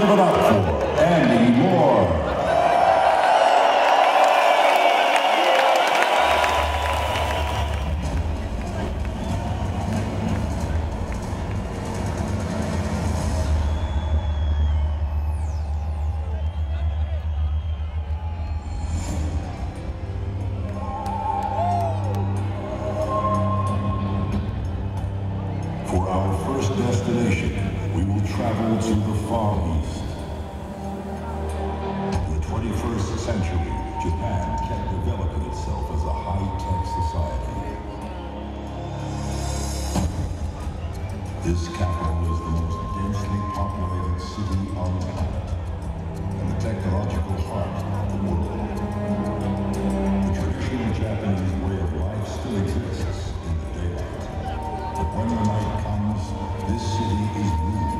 Give it up for Andy Moore. destination to the Far East. In the 21st century, Japan kept developing itself as a high-tech society. This capital is the most densely populated city on the planet and the technological heart of the world. The traditional Japanese way of life still exists in the daylight. But when the night comes, this city is ruled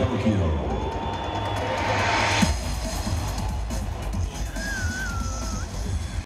Double Kill.